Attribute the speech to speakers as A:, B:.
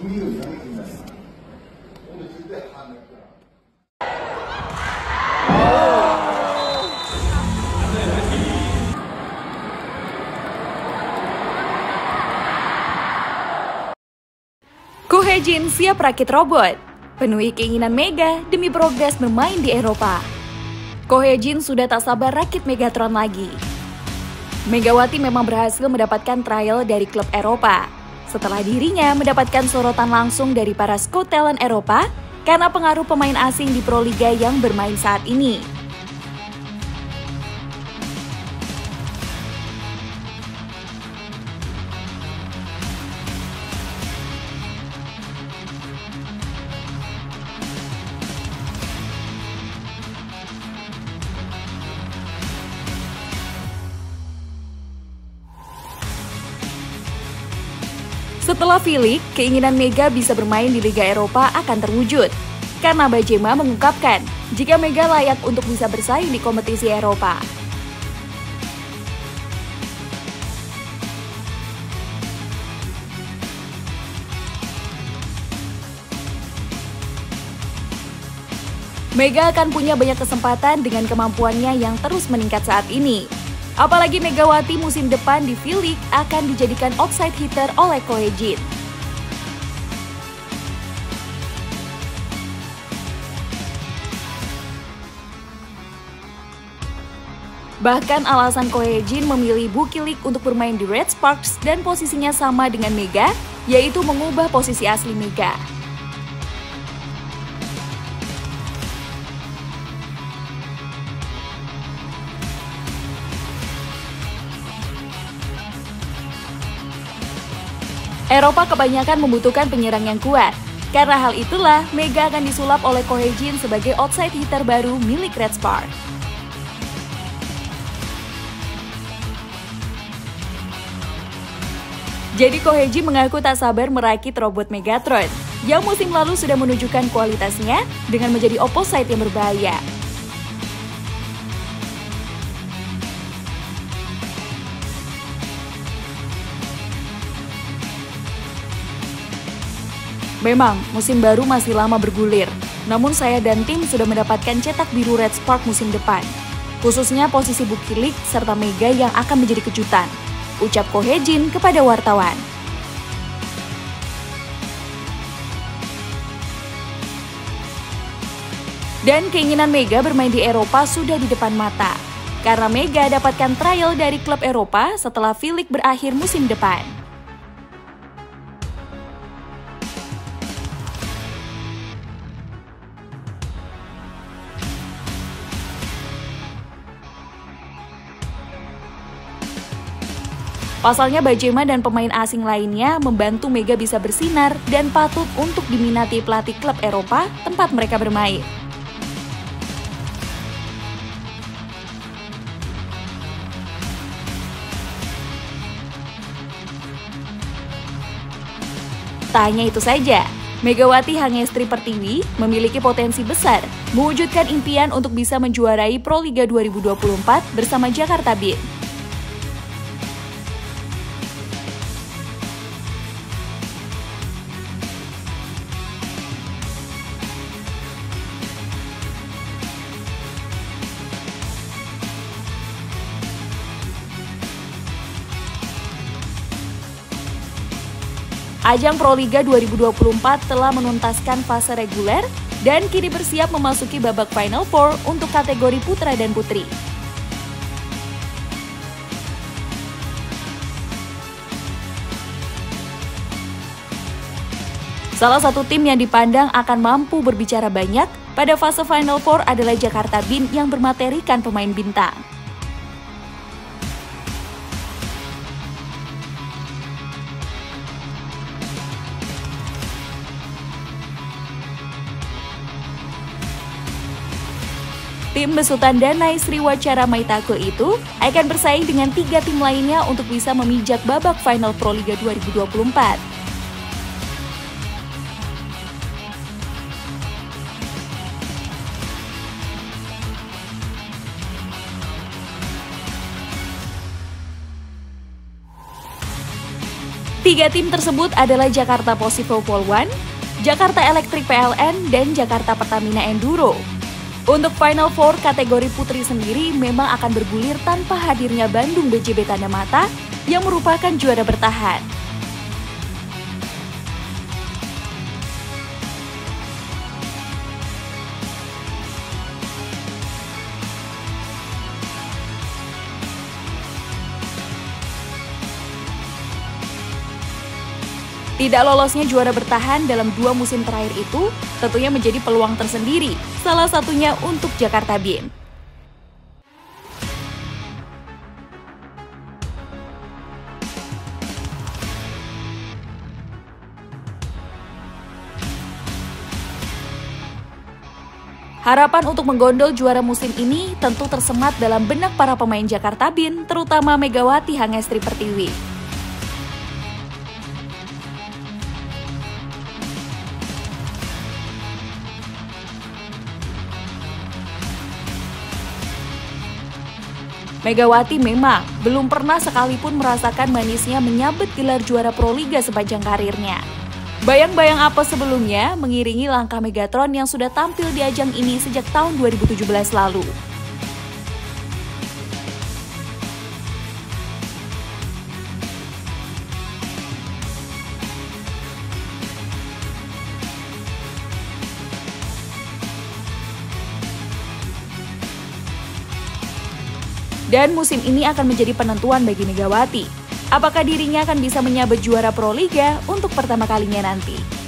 A: 분위기를 이상해진다. 오늘 절대 안 했다.
B: Kohejin siap rakit robot, penuhi keinginan Mega demi progres bermain di Eropa. Kohejin sudah tak sabar rakit Megatron lagi. Megawati memang berhasil mendapatkan trial dari klub Eropa. setelah dirinya mendapatkan sorotan langsung dari para scout talent Eropa karena pengaruh pemain asing di Pro Liga yang bermain saat ini. Setelah Filik, keinginan Mega bisa bermain di Liga Eropa akan terwujud. Karena Bajema mengungkapkan, jika Mega layak untuk bisa bersaing di kompetisi Eropa. Mega akan punya banyak kesempatan dengan kemampuannya yang terus meningkat saat ini. Apalagi Megawati musim depan di V-League akan dijadikan outside hitter oleh Koejin. Bahkan alasan Koejin memilih Bukilik untuk bermain di Red Sparks dan posisinya sama dengan Mega, yaitu mengubah posisi asli Mega. Eropa kebanyakan membutuhkan penyerang yang kuat. Karena hal itulah, Mega akan disulap oleh Kohejin sebagai outside hitter baru milik Red Spark. Jadi Koheji mengaku tak sabar merakit robot Megatron yang musim lalu sudah menunjukkan kualitasnya dengan menjadi opposite yang berbahaya. Memang, musim baru masih lama bergulir. Namun saya dan tim sudah mendapatkan cetak biru Red Spark musim depan. Khususnya posisi Bukilik serta Mega yang akan menjadi kejutan. Ucap Kohejin kepada wartawan. Dan keinginan Mega bermain di Eropa sudah di depan mata. Karena Mega dapatkan trial dari klub Eropa setelah Filik berakhir musim depan. Pasalnya Bajema dan pemain asing lainnya membantu Mega bisa bersinar dan patut untuk diminati pelatih klub Eropa tempat mereka bermain. Tak hanya itu saja, Megawati Hangestri Pertiwi memiliki potensi besar mewujudkan impian untuk bisa menjuarai Pro Liga 2024 bersama Jakarta Beat. Ajang Pro Liga 2024 telah menuntaskan fase reguler dan kini bersiap memasuki babak Final Four untuk kategori putra dan putri. Salah satu tim yang dipandang akan mampu berbicara banyak pada fase Final Four adalah Jakarta Bin yang bermaterikan pemain bintang. Tim besutan Danai Sriwacara Maitako itu akan bersaing dengan tiga tim lainnya untuk bisa memijak babak final Pro Liga 2024. Tiga tim tersebut adalah Jakarta Posivo Polwan, Jakarta Electric PLN, dan Jakarta Pertamina Enduro. Untuk Final Four kategori putri sendiri memang akan bergulir tanpa hadirnya Bandung BJB Tanda Mata yang merupakan juara bertahan. Tidak lolosnya juara bertahan dalam dua musim terakhir itu tentunya menjadi peluang tersendiri, salah satunya untuk Jakarta Bin. Harapan untuk menggondol juara musim ini tentu tersemat dalam benak para pemain Jakarta Bin, terutama Megawati Hangestri Pertiwi. Megawati memang belum pernah sekalipun merasakan manisnya menyabet gelar juara Proliga sepanjang karirnya. Bayang-bayang apa sebelumnya mengiringi langkah Megatron yang sudah tampil di ajang ini sejak tahun 2017 lalu. Dan musim ini akan menjadi penentuan bagi Megawati. Apakah dirinya akan bisa menyabet juara Pro Liga untuk pertama kalinya nanti?